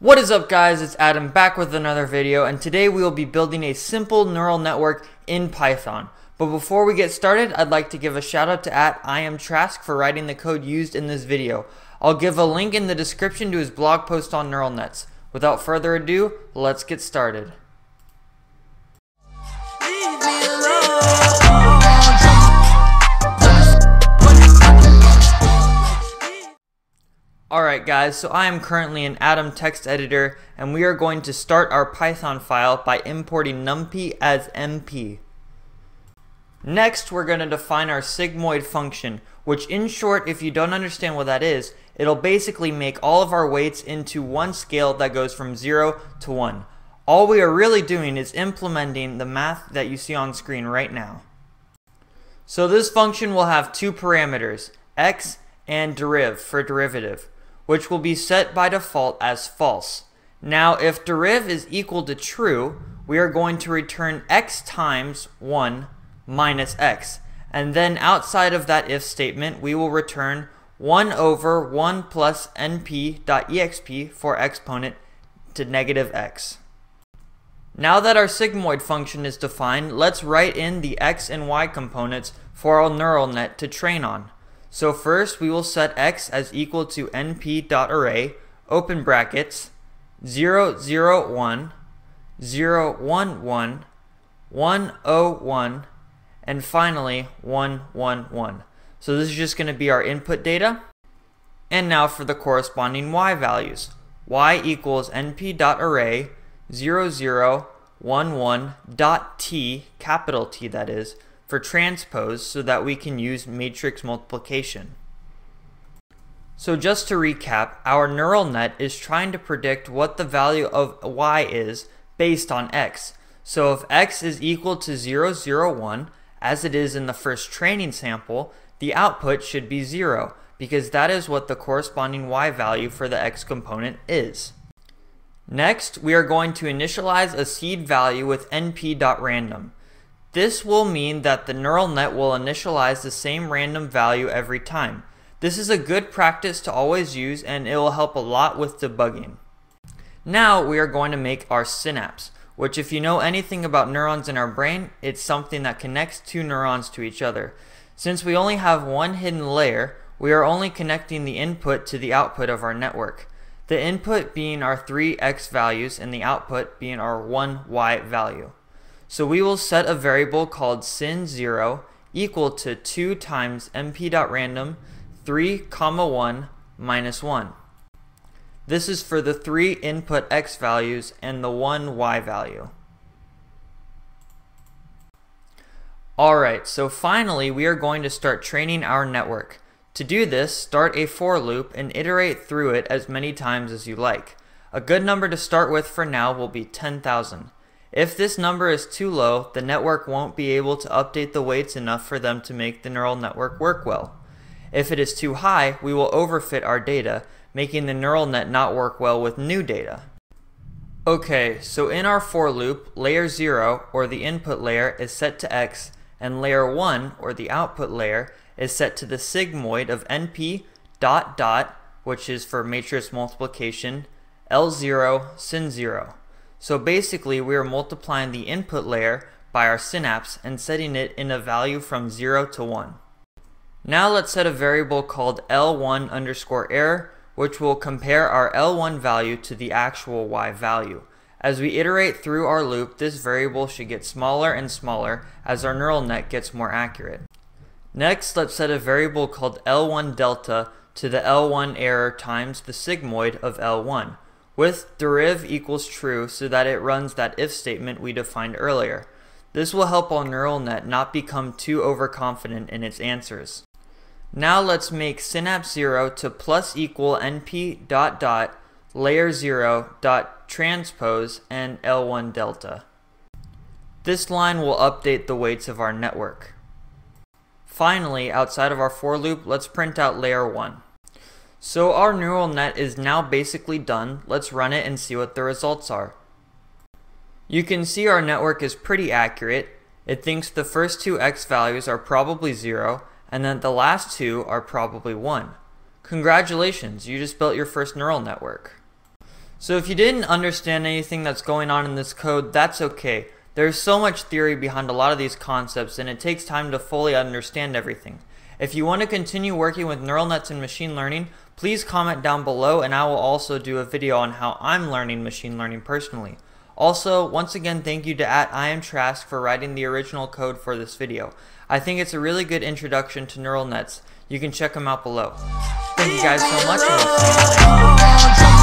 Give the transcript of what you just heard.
What is up guys, it's Adam back with another video and today we will be building a simple neural network in Python. But before we get started, I'd like to give a shout out to at IamTrask for writing the code used in this video. I'll give a link in the description to his blog post on neural nets. Without further ado, let's get started. Guys, so I am currently in Atom text editor and we are going to start our Python file by importing numpy as np. Next we're going to define our sigmoid function, which in short if you don't understand what that is, it'll basically make all of our weights into one scale that goes from 0 to 1. All we are really doing is implementing the math that you see on screen right now. So this function will have two parameters, x and deriv for derivative which will be set by default as false. Now, if deriv is equal to true, we are going to return x times 1 minus x. And then outside of that if statement, we will return 1 over 1 plus np.exp for exponent to negative x. Now that our sigmoid function is defined, let's write in the x and y components for our neural net to train on. So first we will set x as equal to np.array, open brackets, 0, 0, 1, 0, 1, 1, 1, 0, 1, and finally 1, 1, 1. So this is just going to be our input data. And now for the corresponding y values. y equals np.array 0, 0, 1, 1 dot t, capital T that is, for transpose so that we can use matrix multiplication. So just to recap, our neural net is trying to predict what the value of y is based on x. So if x is equal to 0, 0, 1, as it is in the first training sample, the output should be 0, because that is what the corresponding y value for the x component is. Next, we are going to initialize a seed value with np.random. This will mean that the neural net will initialize the same random value every time. This is a good practice to always use and it will help a lot with debugging. Now we are going to make our synapse, which if you know anything about neurons in our brain, it's something that connects two neurons to each other. Since we only have one hidden layer, we are only connecting the input to the output of our network. The input being our three x values and the output being our one y value. So we will set a variable called syn0 equal to 2 times np.random 3 comma 1 minus 1. This is for the three input x values and the one y value. Alright, so finally we are going to start training our network. To do this, start a for loop and iterate through it as many times as you like. A good number to start with for now will be 10,000. If this number is too low, the network won't be able to update the weights enough for them to make the neural network work well. If it is too high, we will overfit our data, making the neural net not work well with new data. Okay, so in our for loop, layer 0, or the input layer, is set to x, and layer 1, or the output layer, is set to the sigmoid of np dot dot, which is for matrix multiplication, L0 syn 0. So basically we are multiplying the input layer by our synapse and setting it in a value from 0 to 1. Now let's set a variable called L1 underscore error which will compare our L1 value to the actual Y value. As we iterate through our loop, this variable should get smaller and smaller as our neural net gets more accurate. Next, let's set a variable called L1 delta to the L1 error times the sigmoid of L1, with deriv equals true so that it runs that if statement we defined earlier. This will help our neural net not become too overconfident in its answers. Now let's make synapse 0 to plus equal np dot dot layer 0 dot transpose and L1 delta. This line will update the weights of our network. Finally, outside of our for loop, let's print out layer 1. So our neural net is now basically done. Let's run it and see what the results are. You can see our network is pretty accurate. It thinks the first two x values are probably 0 and then the last two are probably 1. Congratulations, you just built your first neural network. So if you didn't understand anything that's going on in this code, that's okay. There's so much theory behind a lot of these concepts and it takes time to fully understand everything. If you want to continue working with neural nets and machine learning, please comment down below and I will also do a video on how I'm learning machine learning personally. Also, once again, thank you to at I for writing the original code for this video. I think it's a really good introduction to neural nets. You can check them out below. Thank you guys so much.